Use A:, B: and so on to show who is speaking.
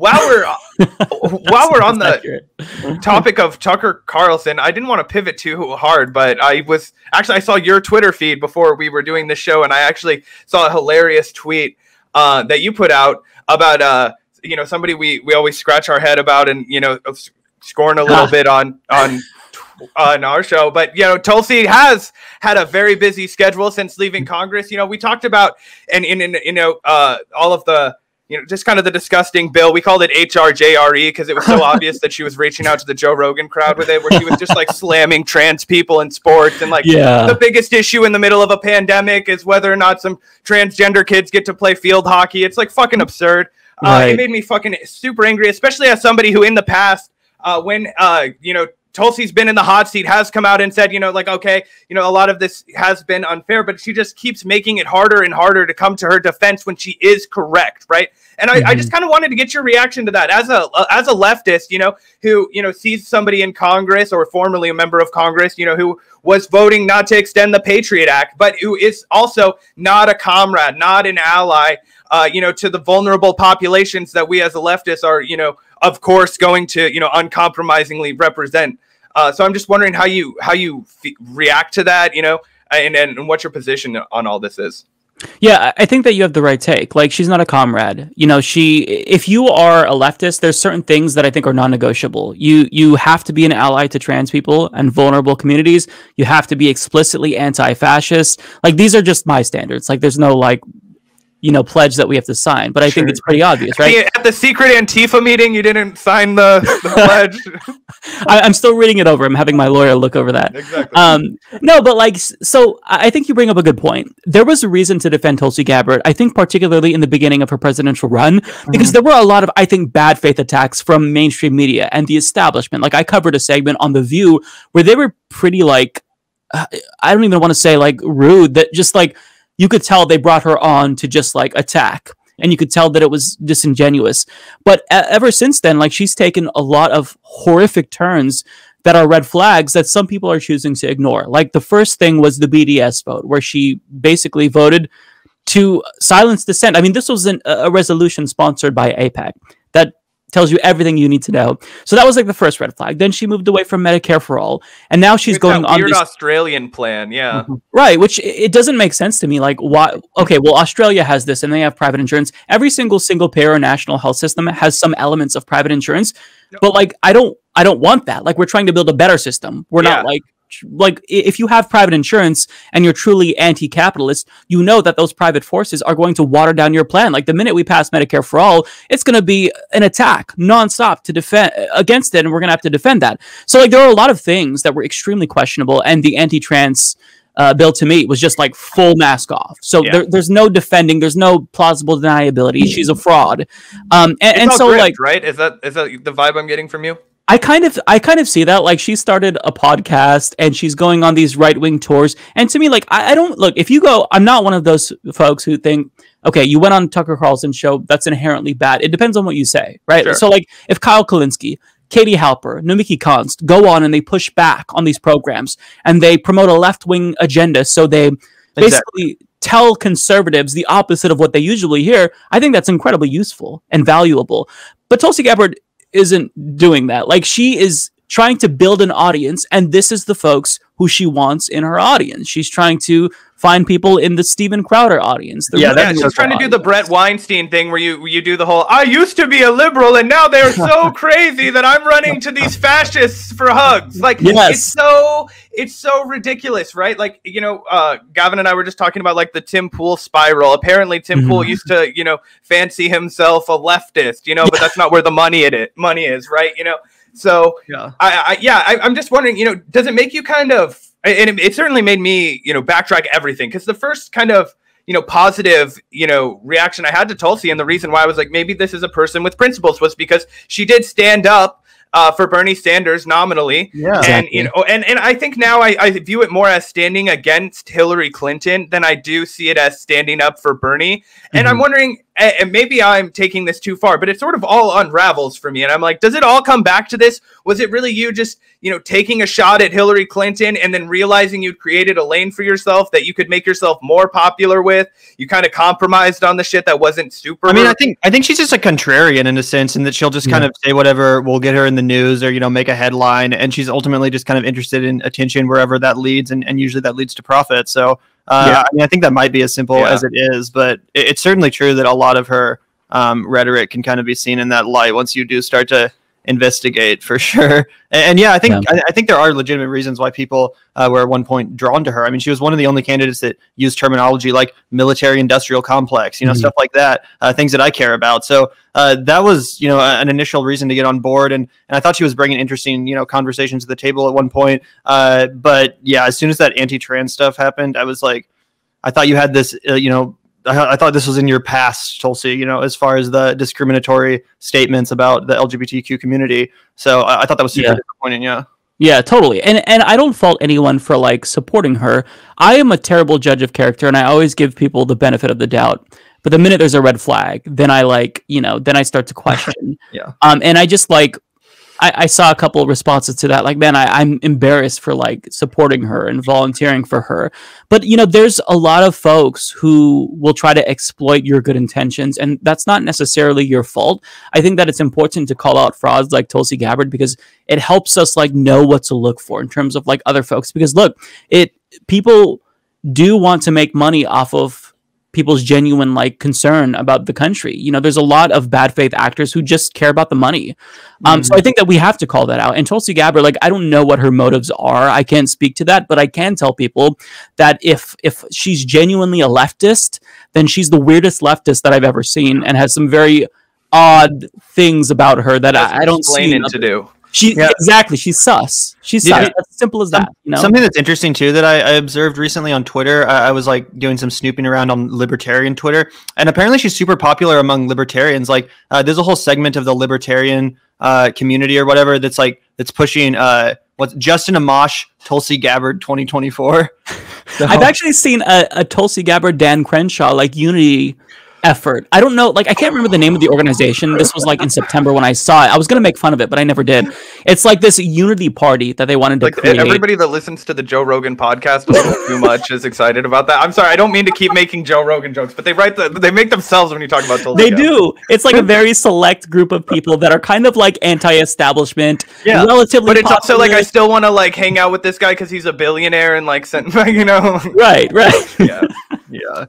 A: while we're while we're on the topic of Tucker Carlson, I didn't want to pivot too hard, but I was actually I saw your Twitter feed before we were doing this show, and I actually saw a hilarious tweet uh, that you put out about uh, you know somebody we we always scratch our head about, and you know scoring a little bit on on on our show. But you know, Tulsi has had a very busy schedule since leaving Congress. You know, we talked about and in, in you know uh, all of the you know, just kind of the disgusting bill. We called it HRJRE because it was so obvious that she was reaching out to the Joe Rogan crowd with it, where she was just like slamming trans people in sports. And like, yeah. the biggest issue in the middle of a pandemic is whether or not some transgender kids get to play field hockey. It's like fucking absurd. Right. Uh, it made me fucking super angry, especially as somebody who in the past, uh, when, uh, you know, Tulsi's been in the hot seat, has come out and said, you know, like, okay, you know, a lot of this has been unfair, but she just keeps making it harder and harder to come to her defense when she is correct, right? And I, mm-hmm. I just kind of wanted to get your reaction to that as a as a leftist, you know, who you know sees somebody in Congress or formerly a member of Congress, you know, who was voting not to extend the Patriot Act, but who is also not a comrade, not an ally, uh, you know, to the vulnerable populations that we as a leftist are, you know, of course, going to you know uncompromisingly represent. Uh, so I'm just wondering how you how you f- react to that, you know, and and what your position on all this is.
B: Yeah, I think that you have the right take. Like she's not a comrade. You know, she if you are a leftist, there's certain things that I think are non-negotiable. You you have to be an ally to trans people and vulnerable communities. You have to be explicitly anti-fascist. Like these are just my standards. Like there's no like you know pledge that we have to sign but i sure. think it's pretty obvious right?
A: at the secret antifa meeting you didn't sign the, the pledge.
B: I, am still reading it over. I'm having my lawyer look over that. Exactly. Um, no but like so i think you bring up a good point. There was a reason to defend tulsi gabbard i think particularly in the beginning of her presidential run mm-hmm. because there were a lot of i think bad faith attacks from mainstream media and the establishment. Like i covered a segment on the view where they were pretty like uh, i don't even want to say like rude that just like you could tell they brought her on to just like attack and you could tell that it was disingenuous. But ever since then like she's taken a lot of horrific turns that are red flags that some people are choosing to ignore. Like the first thing was the bds vote where she basically voted to silence dissent. I mean this was an, a resolution sponsored by AIPAC that tells you everything you need to know. So that was like the first red flag. Then she moved away from Medicare for all, and now she's it's going on
A: this Australian plan. Yeah, mm-hmm.
B: right. Which it doesn't make sense to me. Like, why? Okay, well, Australia has this, and they have private insurance. Every single single payer national health system has some elements of private insurance, but like, I don't, I don't want that. Like, we're trying to build a better system. We're yeah. not like like if you have private insurance and you're truly anti-capitalist, you know that those private forces are going to water down your plan. Like the minute we pass Medicare for all, it's going to be an attack nonstop to defend against it, and we're going to have to defend that. So like there are a lot of things that were extremely questionable, and the anti-trans uh, bill to me was just like full mask off. So yeah. there, there's no defending. There's no plausible deniability. She's a fraud. Um, and, and so like
A: right is that is that the vibe I'm getting from you?
B: I kind of I kind of see that like she started a podcast and she's going on these right wing tours. And to me, like I, I, don't look if you go, I'm not one of those folks who think, okay, you went on Tucker Carlson's show, that's inherently bad. It depends on what you say, right? Sure. So like if Kyle Kulinski, Katie Halper, Nomiki Konst go on and they push back on these programs and they promote a left wing agenda, so they basically exactly. tell conservatives the opposite of what they usually hear. I think that's incredibly useful and valuable. But Tulsi Gabbard isn't doing that. Like she is trying to build an audience, and this is the folks who she wants in her audience. She's trying to find people in the Steven Crowder audience.
A: yeah, that's she's trying to do the Bret Weinstein thing where you you do the whole I used to be a liberal and now they're so crazy that I'm running to these fascists for hugs. Like yes. it's so it's so ridiculous, right? Like, you know, uh, Gavin and I were just talking about like the Tim Pool spiral. Apparently Tim mm-hmm. Pool used to, you know, fancy himself a leftist, you know, but that's not where the money in it money is, right? You know. So yeah, I, I yeah, I, I'm just wondering, you know, does it make you kind of and it, it certainly made me, you know, backtrack everything because the first kind of you know positive you know reaction I had to Tulsi and the reason why I was like maybe this is a person with principles was because she did stand up uh, for Bernie Sanders nominally. Yeah. And exactly. you know, and, and I think now I, I view it more as standing against Hillary Clinton than I do see it as standing up for Bernie. And mm-hmm. I'm wondering, and maybe I'm taking this too far, but it sort of all unravels for me. And I'm like, does it all come back to this? Was it really you just, you know, taking a shot at Hillary Clinton and then realizing you'd created a lane for yourself that you could make yourself more popular with? You kind of compromised on the shit that wasn't super.
C: I mean, I think I think she's just a contrarian in a sense, in that she'll just kind of say whatever will get her in the news or you know make a headline, and she's ultimately just kind of interested in attention wherever that leads, and, and usually that leads to profit. So uh, yeah. I mean, I think that might be as simple yeah. as it is, but it, it's certainly true that a lot of her um, rhetoric can kind of be seen in that light once you do start to investigate for sure. And, and yeah, I think yeah. I, I, think there are legitimate reasons why people uh, were at one point drawn to her. I mean, she was one of the only candidates that used terminology like military-industrial complex, you know, mm-hmm. stuff like that, uh, things that I care about. So uh, that was you know an initial reason to get on board, and and I thought she was bringing interesting you know conversations to the table at one point. Uh, but yeah, as soon as that anti-trans stuff happened, I was like. I thought you had this, uh, you know, I, I, thought this was in your past, Tulsi. You know, as far as the discriminatory statements about the LGBTQ community. So I, I thought that was super yeah. disappointing. Yeah.
B: Yeah, totally. And and I don't fault anyone for like supporting her. I am a terrible judge of character, and I always give people the benefit of the doubt. But the minute there's a red flag, then I like, you know, then I start to question.
C: yeah.
B: Um, and I just like I, I saw a couple of responses to that. Like, man, I, I'm embarrassed for like supporting her and volunteering for her. But you know, there's a lot of folks who will try to exploit your good intentions, and that's not necessarily your fault. I think that it's important to call out frauds like Tulsi Gabbard because it helps us like know what to look for in terms of like other folks. Because look, it people do want to make money off of people's genuine like concern about the country. You know, there's a lot of bad faith actors who just care about the money. Um, mm-hmm. So I think that we have to call that out. And Tulsi Gabbard, like, I don't know what her motives are. I can't speak to that, but I can tell people that if if she's genuinely a leftist, then she's the weirdest leftist that I've ever seen, and has some very odd things about her that I, I, don't see
A: to do.
B: She yeah. exactly. She's sus. She's yeah. sus. As simple as that. You know?
C: Something that's interesting too that I, I observed recently on Twitter. I, I, was like doing some snooping around on libertarian Twitter, and apparently she's super popular among libertarians. Like, uh, there's a whole segment of the libertarian uh, community or whatever that's like that's pushing uh, what's Justin Amash, Tulsi Gabbard, 2024.
B: So. I've actually seen a, a Tulsi Gabbard, Dan Crenshaw like unity effort. I don't know, like I can't remember the name of the organization. This was like in September when I saw it. I was gonna make fun of it, but I never did. It's like this unity party that they wanted to like create.
A: Everybody that listens to the Joe Rogan podcast a little too much is excited about that. I'm sorry, I don't mean to keep making Joe Rogan jokes, but they write the they make themselves when you talk about the.
B: They do. It's like a very select group of people that are kind of like anti-establishment, yeah. relatively.
A: But it's popular. also like I still want to like hang out with this guy because he's a billionaire and like send you know.
B: Right, right.
C: yeah, yeah.